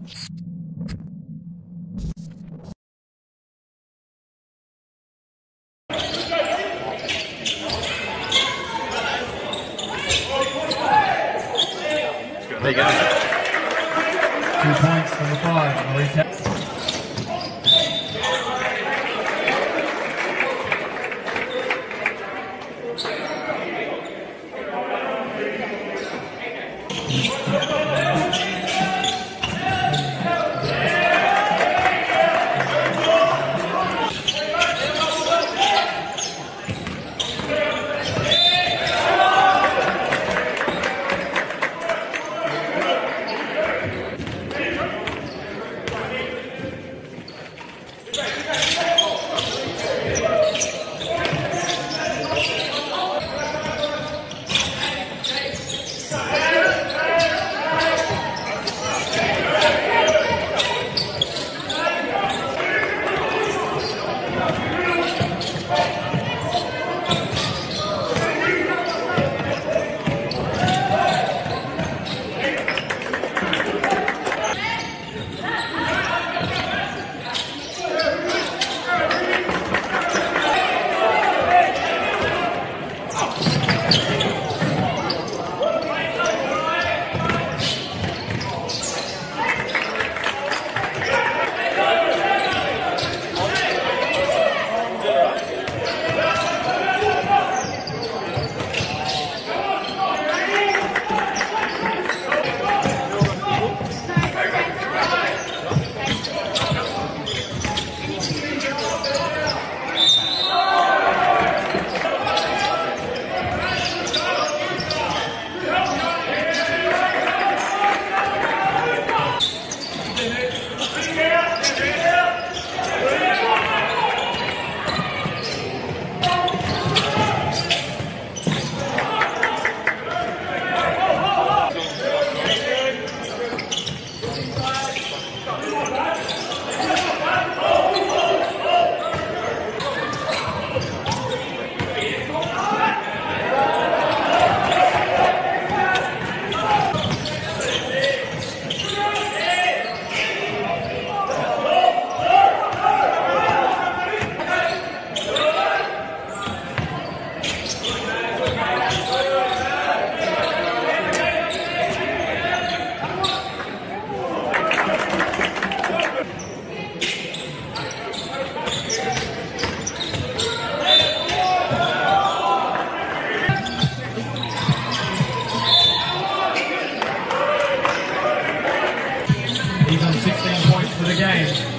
There you go. Two points for the five. Elite Tech.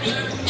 game.